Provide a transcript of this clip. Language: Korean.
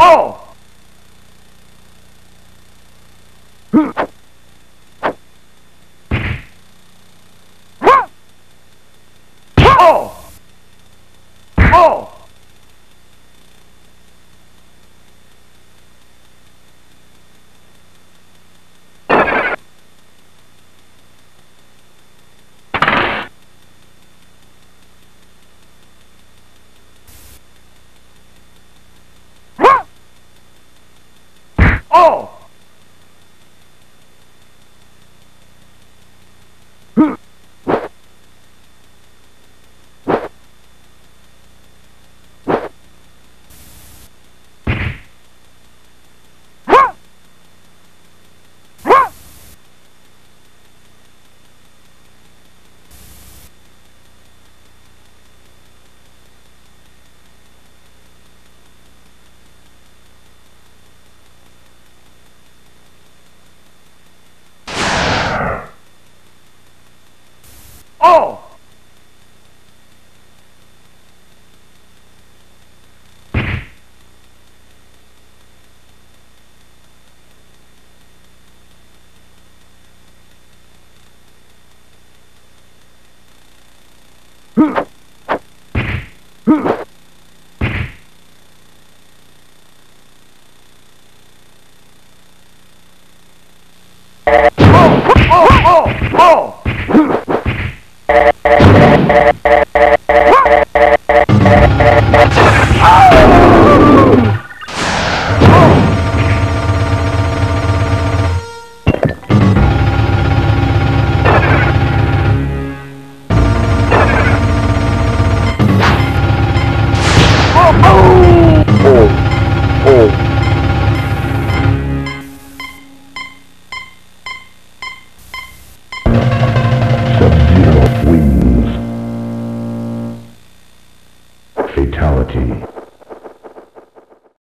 Oh! 哦 all. Oh! Thank you. Fatality.